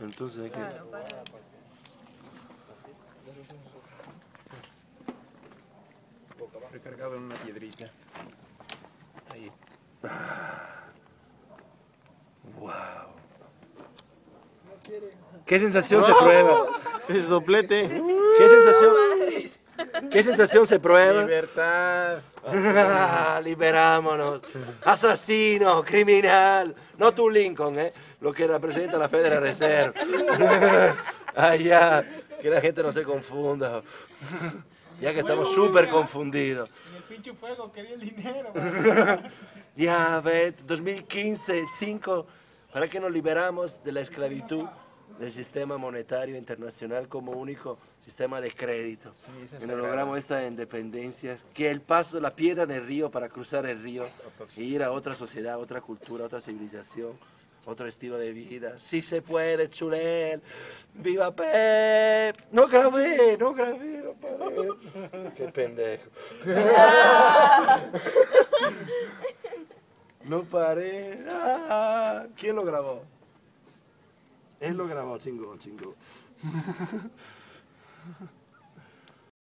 Entonces hay que... Claro, para. Recargado en una piedrita. Ahí. Wow. ¿Qué sensación se prueba? Ese soplete. ¿Qué sensación. ¿Qué sensación se prueba? Libertad. Liberámonos. Asesino, criminal. No tú, Lincoln, ¿eh? Lo que representa la Federal Reserve. Allá, que la gente no se confunda. Ya que estamos súper confundidos. Y el pinche fuego quería el dinero. Ya, ve, 2015, 5, para que nos liberamos de la esclavitud del sistema monetario internacional como único sistema de crédito. esa y nos logramos esta independencia, que el paso, la piedra en el río para cruzar el río y ir a otra sociedad, otra cultura, otra civilización, otro estilo de vida. Sí se puede, chulel. ¡Viva Pep! No grabé, no grabé, no paré. Qué pendejo. No paré. Ah, ¿Quién lo grabó? Él lo grabó, chingón, chingón.